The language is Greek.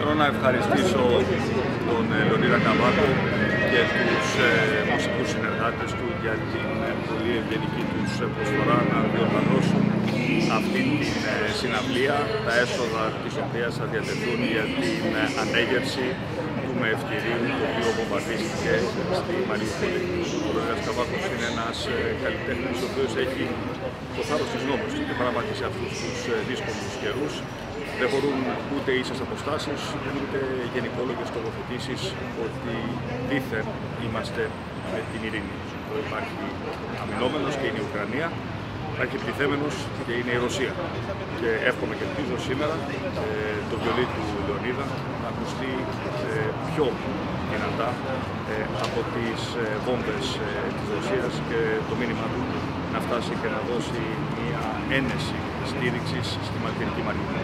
Θέλω να ευχαριστήσω τον ε, Λεωνίδα Καβάκο και τους ε, μουσικούς συνεργάτες του για την ε, πολύ ευγενική τους προσφορά να διοργανώσουν αυτή την ε, συναυλία, τα έσοδα της οποίας θα διατεθούν για την ε, ανέγερση του μευτηρίου το οποίο βομβαρδίστηκε στη Μαριούπολη. Ο Λεωνίδας Καβάκος είναι ένας ε, καλλιτέχνης ο οποίος έχει το θάρρος της νόμου και πράγματι σε αυτούς τους ε, δύσκολους καιρούς δεν μπορούν ούτε ίσες αποστάσεις, ούτε γενικόλογες τοποθετήσεις ότι δήθεν είμαστε με την ειρήνη. Εδώ υπάρχει αμυνόμενος και είναι η Ουκρανία, υπάρχει επιθέμενος και είναι η Ρωσία. Και εύχομαι και ελπίζω σήμερα ε, το βιολί του Λεωνίδα να ακουστεί ε, πιο δυνατά ε, από τις ε, βόμβες ε, της Ρωσίας και το μήνυμα του να φτάσει και να δώσει μια ένεση στήριξης στη Μαλτινική Μαρίνη.